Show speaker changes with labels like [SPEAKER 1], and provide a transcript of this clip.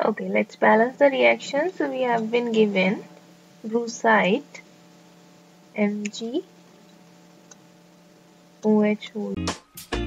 [SPEAKER 1] Okay, let's balance the reaction. So we have been given brucite Mg OH